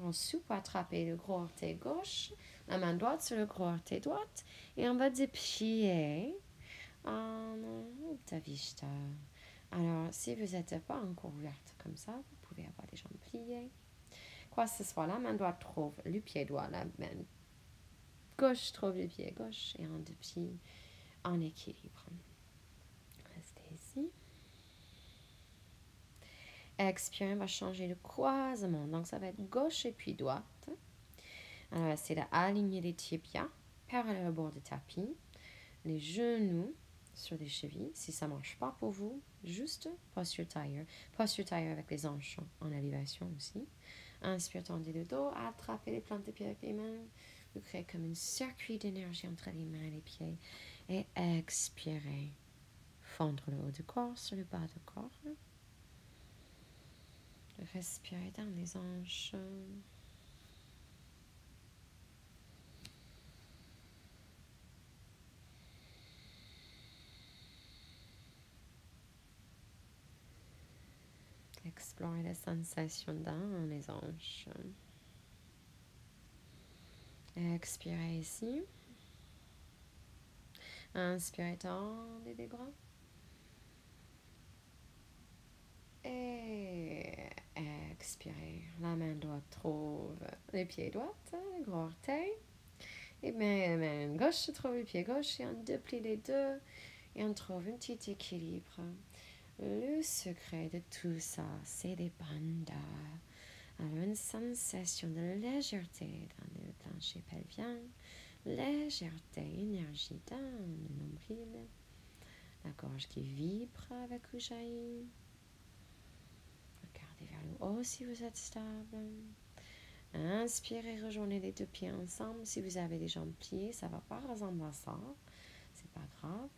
en dessous pour attraper le gros orteil gauche, la main droite sur le gros orteil droite et on va déplier. Alors, si vous n'êtes pas encore ouverte comme ça, vous pouvez avoir des jambes pliées. Quoi que ce soit, la main droite trouve le pied droit, la main gauche trouve le pied gauche et on déplie en équilibre. Restez ici. Expire, on va changer le croisement. Donc, ça va être gauche et puis droite. Alors, c'est d'aligner les tibias parallèle au bord du tapis. Les genoux sur les chevilles. Si ça ne marche pas pour vous, juste posture tailleur. Posture tailleur avec les hanches en élévation aussi. Inspire, tendez le dos, attrapez les plantes de pied avec les mains. Vous créez comme un circuit d'énergie entre les mains et les pieds. Et expirez. Fondre le haut du corps sur le bas du corps. Respirez dans les hanches. Explorez la sensation dans les hanches. Expirez ici. Inspirez, tendez les bras. Et expirez. La main droite trouve les pieds droits, le gros orteil. Et bien, la main gauche trouve le pied gauche et on déplie les deux et on trouve un petit équilibre. Le secret de tout ça, c'est des bandas. Alors, une sensation de légèreté dans le plancher pelvien, légèreté, énergie dans le nombril, la gorge qui vibre avec Ujjayi. Haut si vous êtes stable. Inspirez, rejoignez les deux pieds ensemble. Si vous avez des jambes pliées, ça va pas ressembler à ça. C'est pas grave.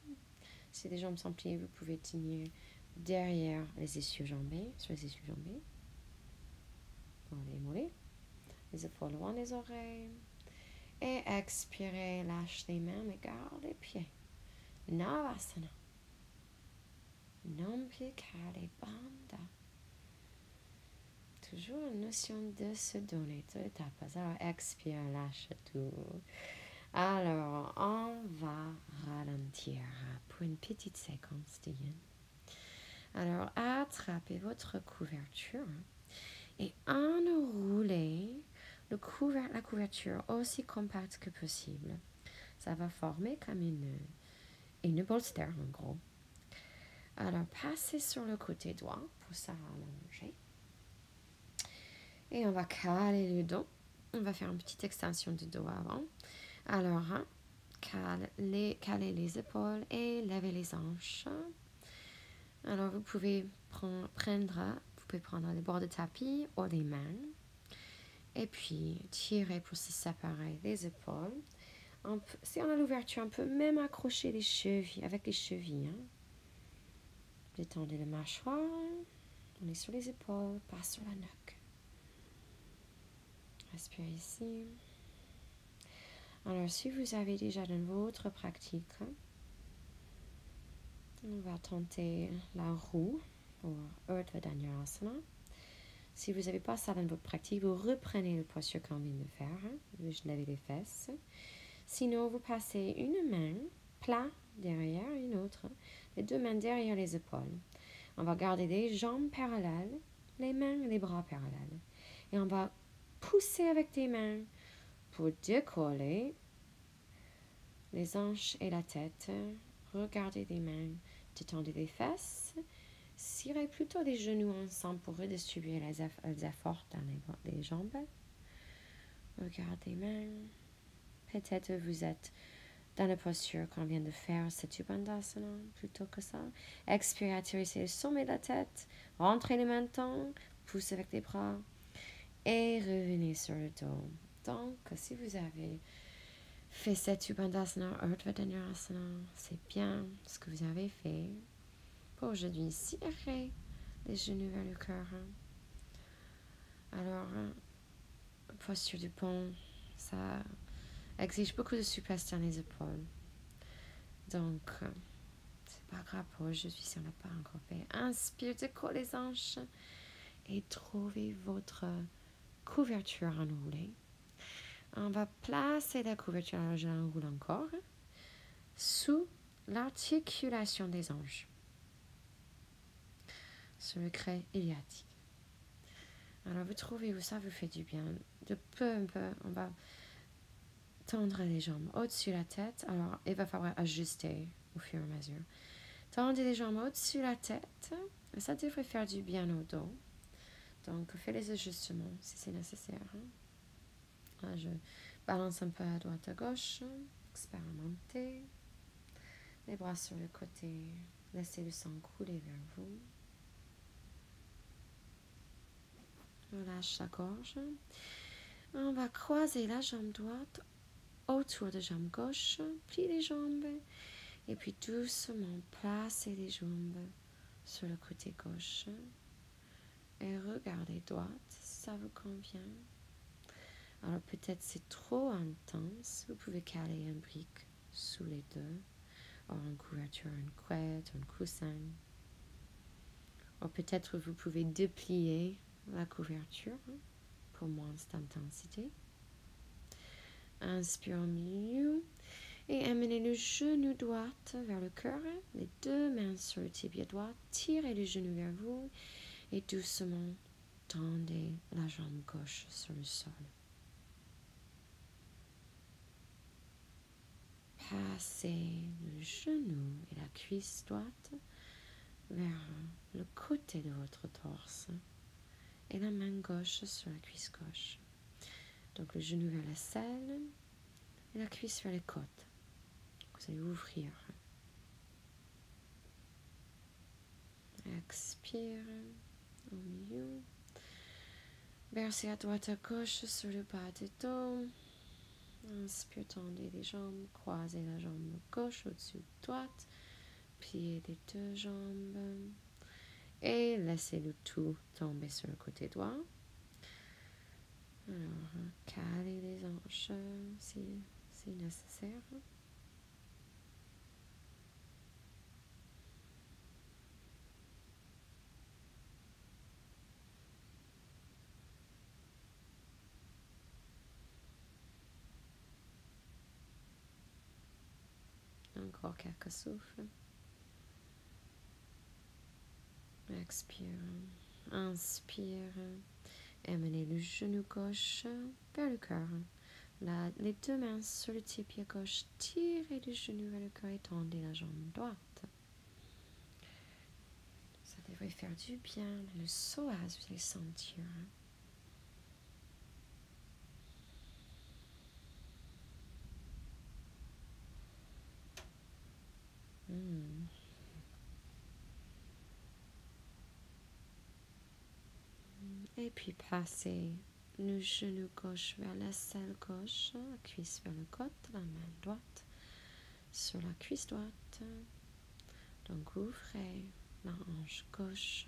Si les jambes sont pliées, vous pouvez tenir derrière les essieux jambés, sur les essieux jambés. Pour les mollets. Les épaules loin des oreilles. Et expirez, lâche les mains, mais garde les pieds. Navasana. Non calé, banda. Toujours une notion de se donner tout étape. Alors, expire, lâche tout. Alors, on va ralentir pour une petite séquence. Alors, attrapez votre couverture et enroulez le la couverture aussi compacte que possible. Ça va former comme une, une bolster, en gros. Alors, passez sur le côté droit pour s'allonger. Et on va caler le dos. On va faire une petite extension du dos avant. Alors, hein, les, caler les épaules et lever les hanches. Alors, vous pouvez prendre, vous pouvez prendre les bords de tapis ou des mains. Et puis, tirer pour se séparer les épaules. si on a l'ouverture, on peut même accrocher les chevilles avec les chevilles. Hein. Détendez le mâchoire. On est sur les épaules, pas sur la nuque. Respirez ici. Alors, si vous avez déjà dans votre pratique, on va tenter la roue ou Urdhva Dhanurasana. Si vous n'avez pas ça dans votre pratique, vous reprenez le posture qu'on vient de faire. Vous levez les fesses. Sinon, vous passez une main plat derrière une autre, les deux mains derrière les épaules. On va garder les jambes parallèles, les mains et les bras parallèles. Et on va pousser avec des mains pour décoller les hanches et la tête. Regardez les mains, détendez les fesses. Cirez plutôt les genoux ensemble pour redistribuer les, efforts dans les, jambes. Regardez les mains. Peut-être vous êtes dans la posture qu'on vient de faire, Bandhasana, plutôt que ça. Expirez, attirez le sommet de la tête. Rentrez les mains dedans, poussez avec les bras et revenez sur le dos. Donc, si vous avez fait Bandhasana, Urdhva c'est bien ce que vous avez fait. Pour aujourd'hui, cirez les genoux vers le cœur. Alors, posture du pont, ça exige beaucoup de souplesse dans les épaules. Donc, euh, c'est pas grave pour aujourd'hui si on n'a pas encore fait. Inspire, décolle les hanches et trouvez votre couverture enroulée. On va placer la couverture enroulée encore sous l'articulation des hanches, sur le craie iliatique. Alors, vous trouvez où ça vous fait du bien. De peu en peu, on va tendre les jambes au-dessus de la tête. Alors, il va falloir ajuster au fur et à mesure. Tendez les jambes au-dessus de la tête. Ça devrait faire du bien au dos. Donc, faites les ajustements si c'est nécessaire. Là, je balance un peu à droite à gauche. Expérimentez. Les bras sur le côté. Laissez le sang couler vers vous. Relâche la gorge. On va croiser la jambe droite autour de jambe gauche, pliez les jambes et puis doucement placez les jambes sur le côté gauche et regardez droite ça vous convient. Alors peut-être c'est trop intense, vous pouvez caler un brique sous les deux, ou une couverture, une couette, un coussin. Ou peut-être vous pouvez déplier la couverture pour moins d'intensité. Inspire au milieu et amenez le genou droit vers le cœur, les deux mains sur le tibia droit, tirez le genou vers vous et doucement tendez la jambe gauche sur le sol. Passez le genou et la cuisse droite vers le côté de votre torse et la main gauche sur la cuisse gauche. Donc le genou vers la selle et la cuisse vers les côtes. Vous allez ouvrir. Expire au milieu. Versez à droite à gauche sur le bas des dos. Inspire, tendez les jambes, croisez la jambe gauche au-dessus de droite, pliez les deux jambes et laissez le tout tomber sur le côté droit. Alors, caler les hanches si, si nécessaire. Expire. Inspire. Amenez le genou gauche vers le cœur. les deux mains sur le pied gauche. Tirez le genou vers le cœur et tendez la jambe droite. Ça devrait faire du bien. Le psoas, vous allez sentir. Hmm. et puis passez le genou gauche vers la selle gauche, la cuisse vers le côté, la main droite sur la cuisse droite. Donc ouvrez la hanche gauche,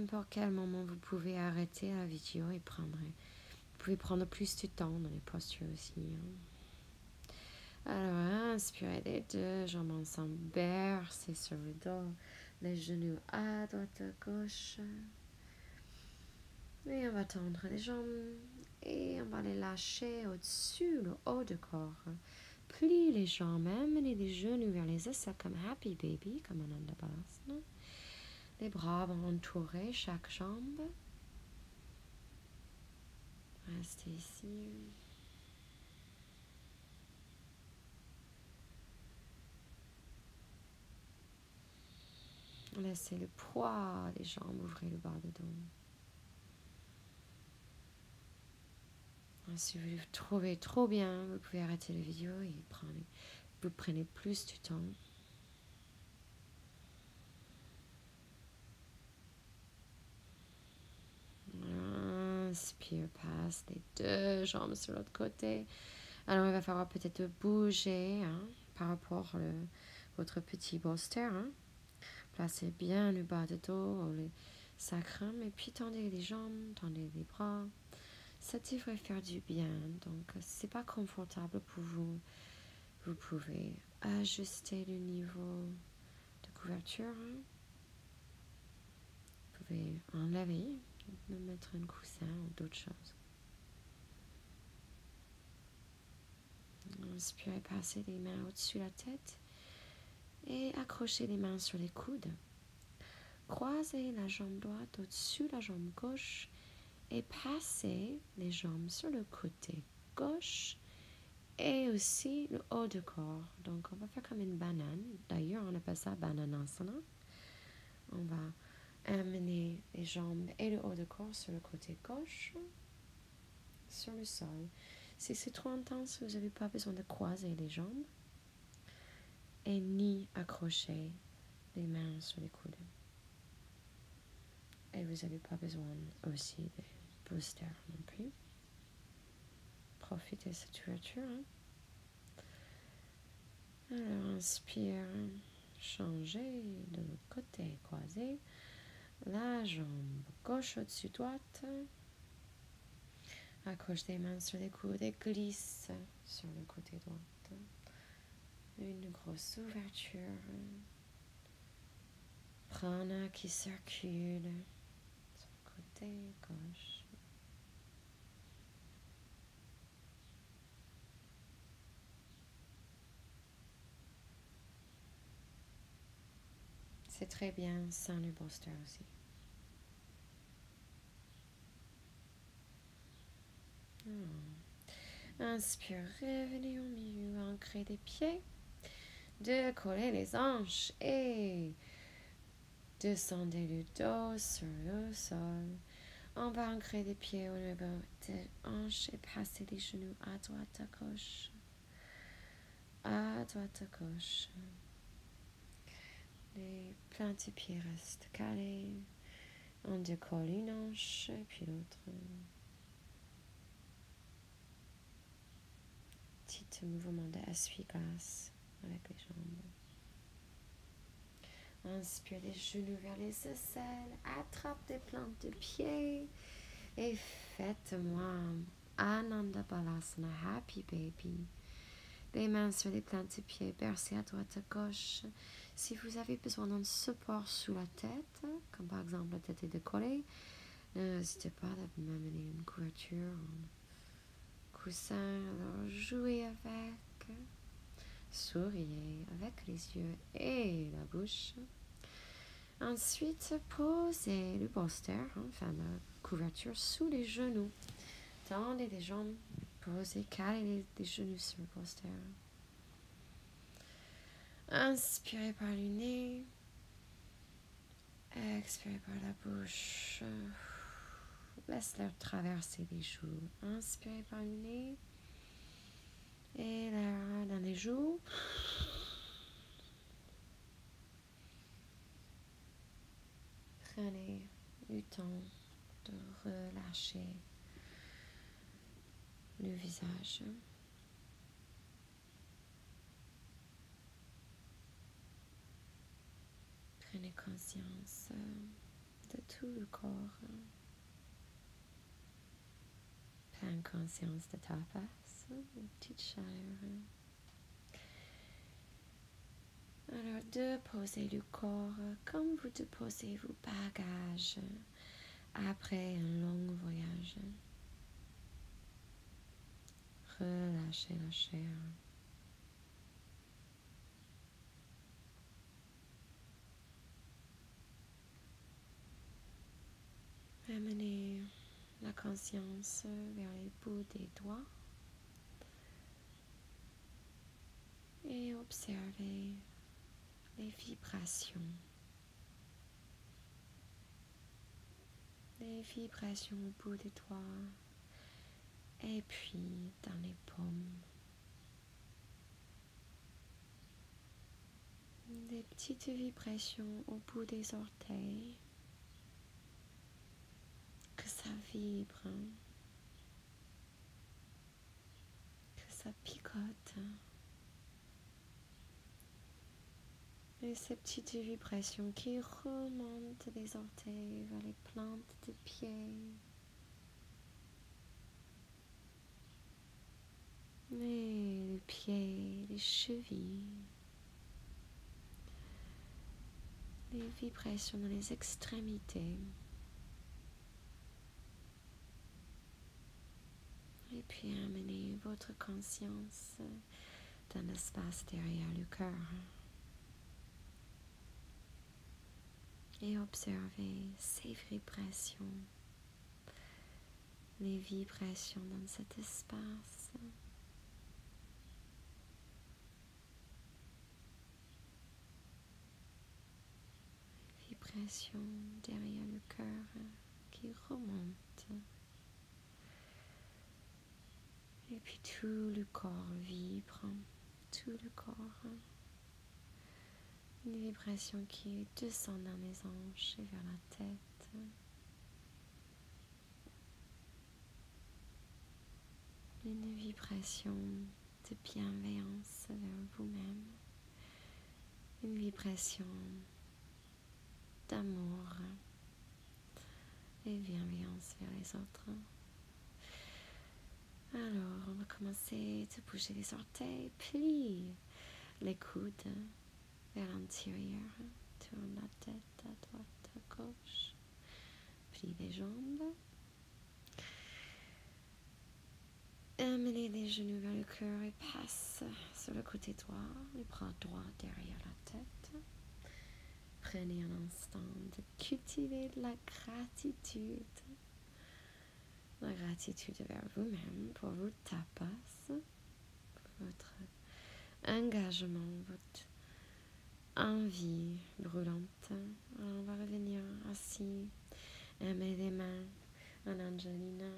n'importe quel moment, vous pouvez arrêter la vidéo et prendre. Vous pouvez prendre plus de temps dans les postures aussi. Hein. Alors, inspirez les deux jambes ensemble, bercez sur le dos, les genoux à droite, à gauche. Et on va tendre les jambes et on va les lâcher au-dessus, le haut du corps. Plie les jambes, amenez les genoux vers les aisselles comme Happy Baby, comme Ananda Balasana. Les bras vont entourer chaque jambe. Restez ici. Laissez le poids des jambes ouvrir le bas de dos. Si vous le trouvez trop bien, vous pouvez arrêter la vidéo et prendre, vous prenez plus du temps. Inspire, passe les deux jambes sur l'autre côté. Alors, il va falloir peut-être bouger hein, par rapport à votre petit bolster. Hein. Placez bien le bas de dos, le sacrum, et puis tendez les jambes, tendez les bras. Ça devrait faire du bien. Donc, c'est pas confortable pour vous. Vous pouvez ajuster le niveau de couverture. Hein. Vous pouvez enlever me mettre un coussin ou d'autres choses. Inspirez, passez les mains au-dessus de la tête et accrochez les mains sur les coudes. Croisez la jambe droite au-dessus de la jambe gauche et passez les jambes sur le côté gauche et aussi le haut du corps. Donc on va faire comme une banane. D'ailleurs, on appelle ça bananasana. On va Amenez les jambes et le haut du corps sur le côté gauche, sur le sol. Si c'est trop intense, vous n'avez pas besoin de croiser les jambes et ni accrocher les mains sur les coudes. Et vous n'avez pas besoin aussi de booster non plus. Profitez de cette ouverture. Hein. Alors, inspire, changez de l'autre côté, croisez la jambe gauche au-dessus droite. Accroche tes mains sur les coudes et glisse sur le côté droit. Une grosse ouverture. Prana qui circule sur le côté gauche. C'est très bien sans le booster aussi. Hmm. Inspire, revenez au milieu, ancrez des pieds, décollez les hanches et descendez le dos sur le sol. On va ancrer des pieds au niveau des hanches et passer les genoux à droite, à gauche. À droite, à gauche. Les plantes de pieds restent calées. On décolle une hanche et puis l'autre. Petit mouvement d'essuie-glace avec les jambes. Inspire les genoux vers les aisselles. Attrape des plantes de pieds. Et faites-moi Ananda Balasana Happy Baby. Les mains sur les plantes de pieds, bercées à droite à gauche. Si vous avez besoin d'un support sous la tête, comme par exemple la tête est décollée, n'hésitez pas à m'amener une couverture, un coussin. Alors jouez avec, souriez avec les yeux et la bouche. Ensuite, posez le bolster, enfin la couverture, sous les genoux. Tendez les jambes, posez, calez les genoux sur le bolster. Inspirez par le nez. Expirez par la bouche. Laisse-leur traverser les joues. Inspirez par le nez. Et là, dans les joues. Prenez du temps de relâcher le visage. Prenez conscience de tout le corps. Prends conscience de ta face, une petite chaleur. Alors, déposez le corps comme vous déposez vos bagages après un long voyage. Relâchez la chair. Amenez la conscience vers les bouts des doigts et observez les vibrations. Les vibrations au bout des doigts et puis dans les paumes. Des petites vibrations au bout des orteils. Que ça vibre. Que ça picote. Et ces petites vibrations qui remontent des orteils vers les plantes des pieds. les pieds, les chevilles, les vibrations dans les extrémités. Et puis amenez votre conscience dans l'espace derrière le cœur. Et observez ces vibrations, les vibrations dans cet espace. derrière le cœur qui remonte. Et tout le corps vibre, tout le corps. Une vibration qui descend dans les hanches et vers la tête. Une vibration de bienveillance vers vous-même. Une vibration d'amour et bienveillance vers les autres. Alors, on va commencer à bouger les orteils, plie les coudes vers l'intérieur, tourne la tête à droite, à gauche, plie les jambes. Amenez les genoux vers le cœur et passe sur le côté droit, les bras droits derrière la tête. Prenez un instant de cultiver la gratitude. La gratitude vers vous-même pour votre tapas, votre engagement, votre envie brûlante. on va revenir assis, aimer les mains en Angelina.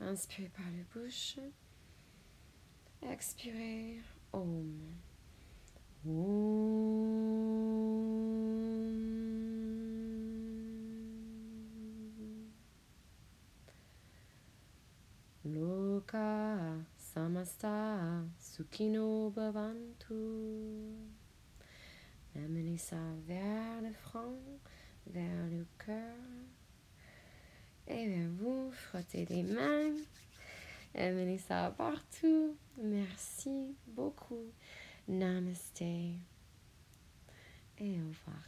Inspirez par la bouche. Expirez. Om. Loka samasta sukino bhavantu. Amenez ça vers le front, vers le cœur. Et vers vous, frottez les mains. Amenez ça partout. Merci beaucoup. Namaste. Et au revoir.